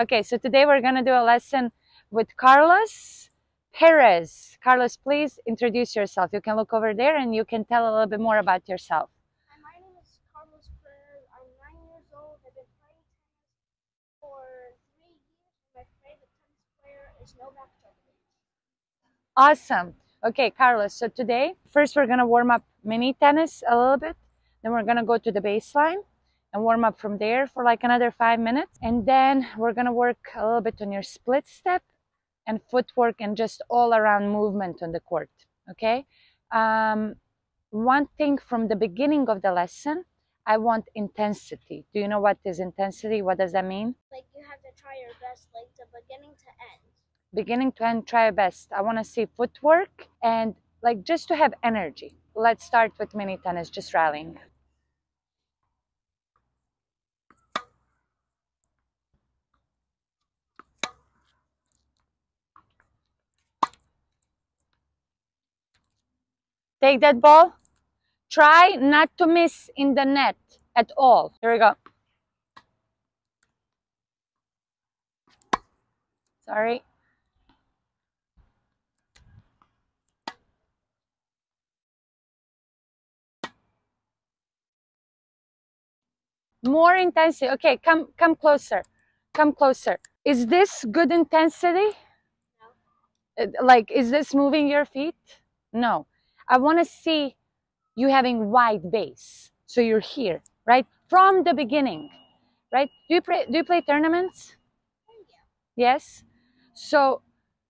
Okay, so today we're going to do a lesson with Carlos Perez. Carlos, please introduce yourself. You can look over there and you can tell a little bit more about yourself. Hi, my name is Carlos Perez. I'm nine years old. I've been playing tennis for three years. My favorite tennis player is Novak Djokovic. Awesome. Okay, Carlos, so today, first we're going to warm up mini tennis a little bit. Then we're going to go to the baseline and warm up from there for like another five minutes. And then we're going to work a little bit on your split step and footwork and just all around movement on the court. Okay. Um, one thing from the beginning of the lesson, I want intensity. Do you know what is intensity? What does that mean? Like you have to try your best, like the beginning to end. Beginning to end, try your best. I want to see footwork and like just to have energy. Let's start with mini tennis, just rallying. Take that ball. Try not to miss in the net at all. Here we go. Sorry. More intensity. Okay, come come closer. Come closer. Is this good intensity? No. Uh, Like, is this moving your feet? No. I want to see you having wide base. So you're here, right? From the beginning, right? Do you play, do you play tournaments? Yes. So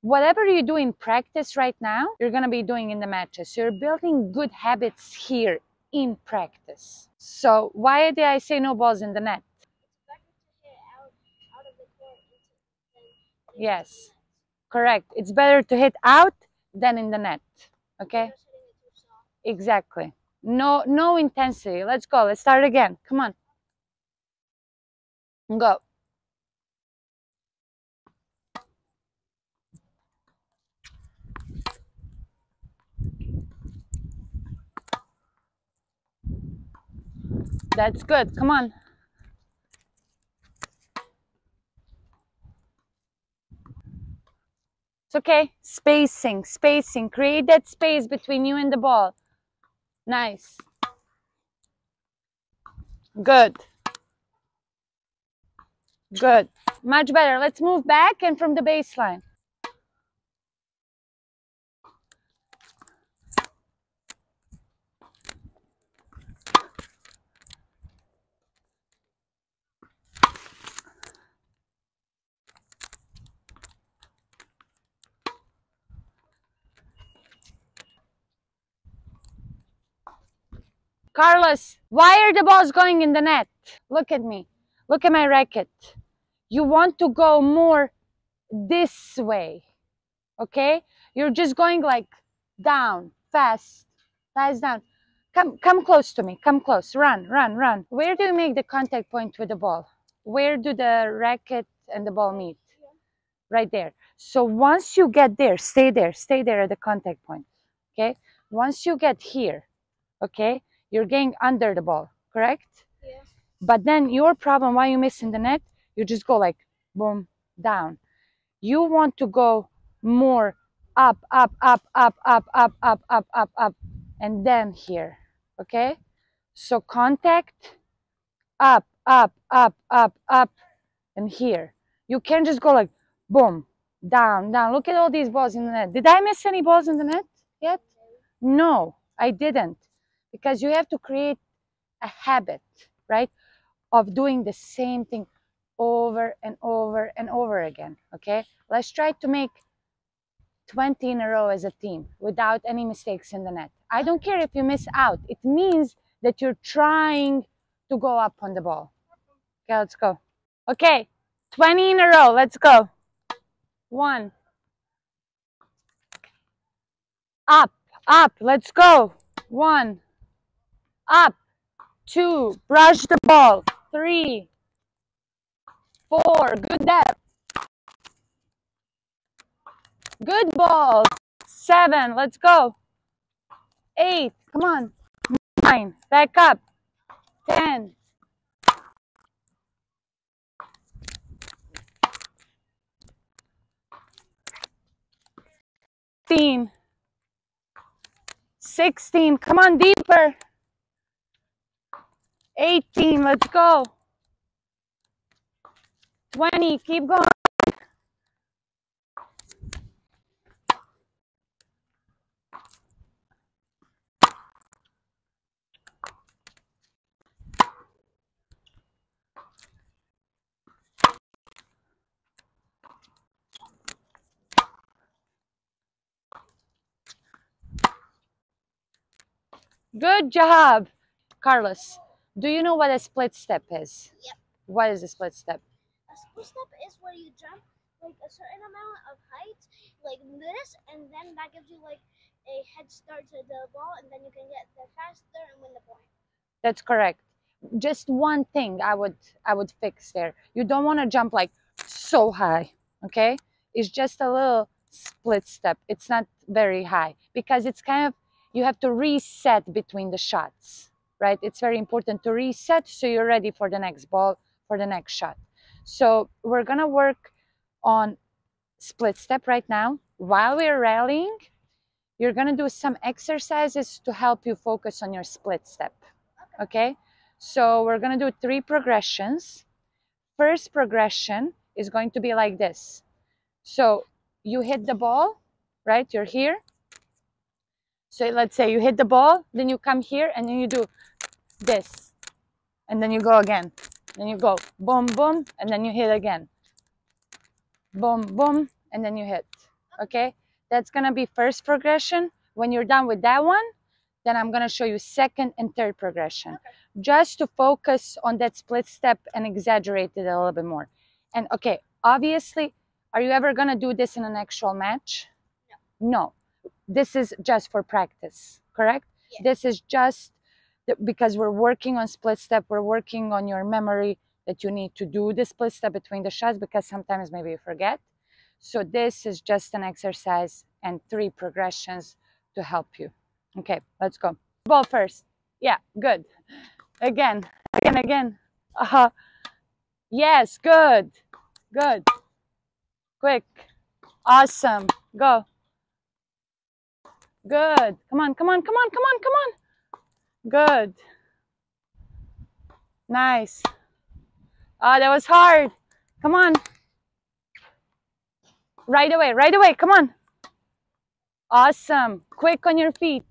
whatever you do in practice right now, you're going to be doing in the matches. So you're building good habits here in practice. So why did I say no balls in the net? It's better to hit out out of the court into, than into Yes. Correct. It's better to hit out than in the net. Okay? Just hitting it too soft. Exactly. No no intensity. Let's go. Let's start again. Come on. Go. That's good. Come on. It's okay. Spacing, spacing. Create that space between you and the ball. Nice. Good. Good. Much better. Let's move back and from the baseline. Carlos, why are the balls going in the net? Look at me. Look at my racket. You want to go more this way. Okay? You're just going like down, fast, fast down. Come come close to me. Come close. Run, run, run. Where do you make the contact point with the ball? Where do the racket and the ball meet? Right there. So once you get there, stay there, stay there at the contact point. Okay? Once you get here, okay, you're getting under the ball, correct? Yeah. But then your problem, why you miss in the net, you just go like boom, down. You want to go more up, up, up, up, up, up, up, up, up, up, and then here. Okay? So contact up, up, up, up, up, and here. You can't just go like boom, down, down. Look at all these balls in the net. Did I miss any balls in the net yet? No, I didn't. Because you have to create a habit, right, of doing the same thing over and over and over again. Okay? Let's try to make 20 in a row as a team without any mistakes in the net. I don't care if you miss out, it means that you're trying to go up on the ball. Okay, let's go. Okay, 20 in a row. Let's go. One. Up, up. Let's go. One up, two, brush the ball, three, four, good depth, good ball, seven, let's go, eight, come on, nine, back up, ten, fifteen, sixteen, come on deeper, 18, let's go. 20, keep going. Good job, Carlos. Do you know what a split step is? Yep. What is a split step? A split step is where you jump like a certain amount of height, like this, and then that gives you like a head start to the ball, and then you can get there faster and win the point. That's correct. Just one thing I would I would fix there. You don't want to jump like so high, okay? It's just a little split step. It's not very high because it's kind of you have to reset between the shots, right? It's very important to reset so you're ready for the next ball, for the next shot. So we're gonna work on split step right now. While we're rallying, you're gonna do some exercises to help you focus on your split step, okay? So we're gonna do three progressions. First progression is going to be like this. So you hit the ball, right? You're here. So let's say you hit the ball, then you come here and then you do this. And then you go again. Then you go boom, boom, and then you hit again. Boom, boom, and then you hit. Okay? That's gonna be first progression. When you're done with that one, then I'm gonna show you second and third progression. Just to focus on that split step and exaggerate it a little bit more. And okay, obviously, are you ever gonna do this in an actual match? No. No. This is just for practice, correct? Yeah. This is just because we're working on split step, we're working on your memory that you need to do the split step between the shots because sometimes maybe you forget. So this is just an exercise and three progressions to help you. Okay, let's go. Ball first. Yeah, good. Again, again, again. Uh-huh. Yes, good. Good. Quick. Awesome. Go. Good. Come on, come on, come on, come on, come on. Good. Nice. Oh, that was hard. Come on. Right away, right away. Come on. Awesome. Quick on your feet.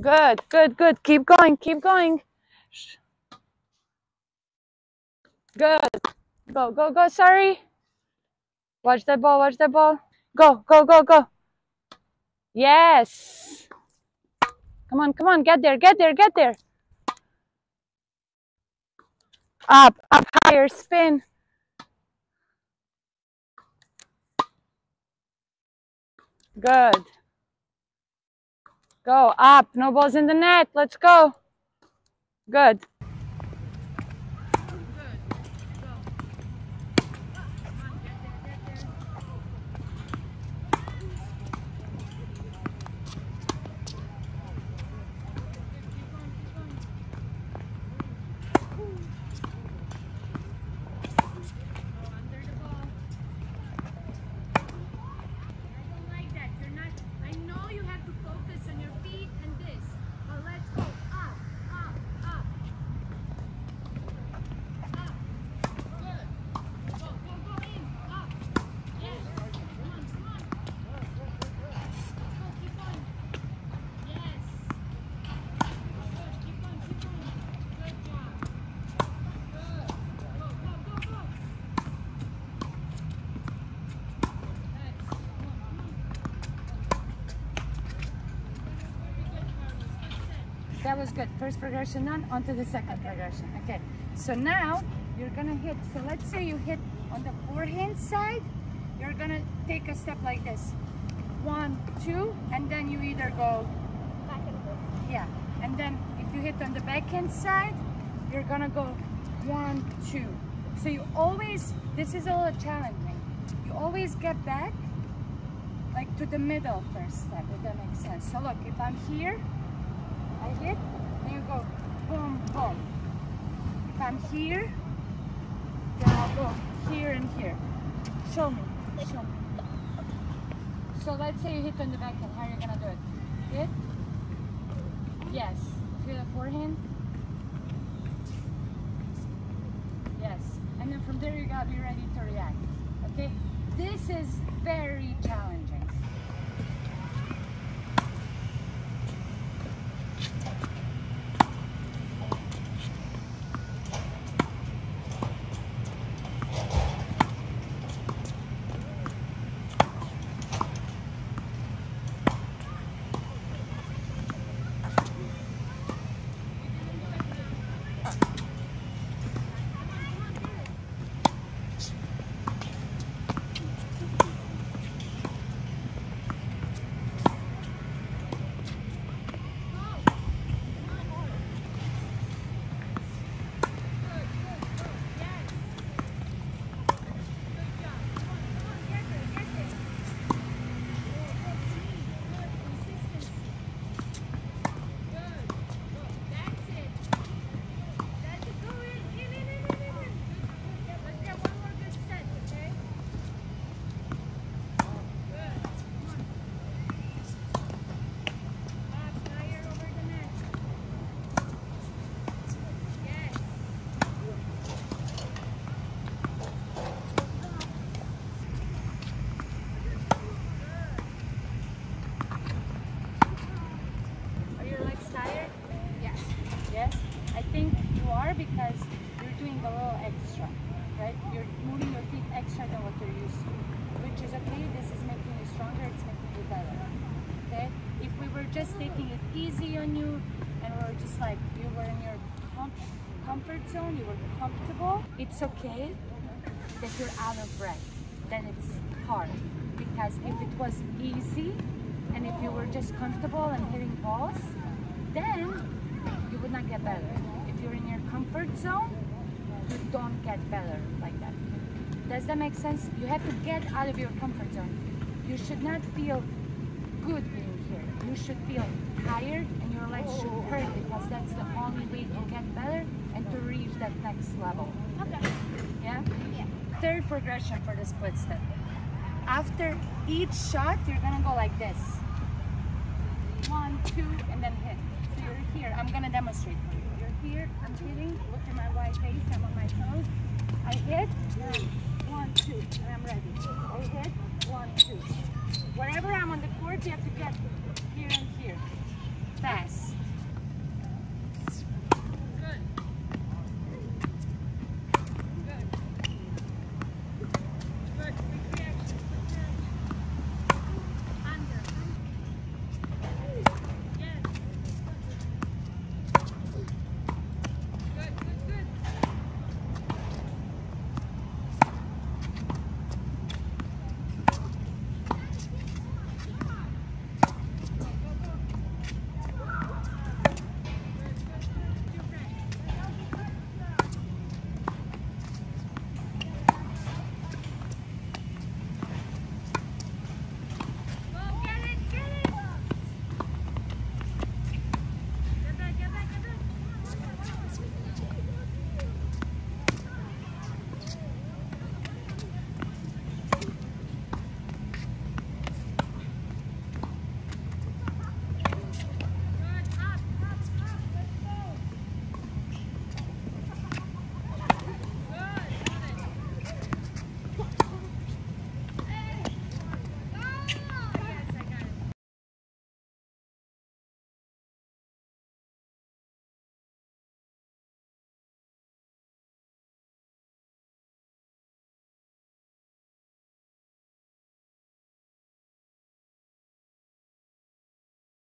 Good, good, good. Keep going, keep going. Good. Go, go, go. Sorry. Watch that ball, watch that ball. Go, go, go, go. Yes. Come on, come on. Get there, get there, get there. Up, up higher, spin. Good. Go up. No balls in the net. Let's go. Good. I don't like that. You're not. I know you have to focus on your feet and this, but let's go up, up, up, up. Good. Go, go, go in, up. Yes. Come on, come on. Let's go. Keep going. Yes. Good. Keep going. Keep going. Good job. Good. Go, go, go, go. Nice. Come on, come on. That was good. First progression done. On to the second progression. Okay. So now you're gonna hit. So let's say you hit on the forehand side. You're gonna take a step like this. One, two, and then you either go Back and forth. Yeah, and then if you hit on the backhand side, you're gonna go one, two. So you always, this is all a challenging. You always get back like to the middle first step, if that makes sense. So look, if I'm here, I hit, and you go boom, boom. If I'm here, then I'll go here and here. Show me, show me. So let's say you hit on the backhand. How are you gonna do it? Hit. Yes. Feel the forehand. Yes. And then from there you gotta be ready to react. Okay? This is very challenging. Are your legs tired? Yes. Yes. I think you are because you're doing a little extra, right? You're moving your feet extra than what you're used to, which is okay. This is making you stronger. It's making you better. Okay. If we were just taking it easy on you, and we were just like you were in your com- comfort zone, you were comfortable. It's okay that you're out of breath. Then it's hard because if it was easy and if you were just comfortable and hitting balls, then you would not get better. You're in your comfort zone, you don't get better like that. Does that make sense? You have to get out of your comfort zone. You should not feel good being here. You should feel tired and your legs should hurt because that's the only way to get better and to reach that next level. Okay. Yeah? Yeah. Third progression for the split step. After each shot, you're gonna go like this. One, two, and then hit. So you're here. I'm gonna demonstrate for you. Here, I'm hitting. Look at my wide base, I'm on my toes. I hit, one, two, and I'm ready. I hit, one, two. Wherever I'm on the court, you have to get here and here. Fast.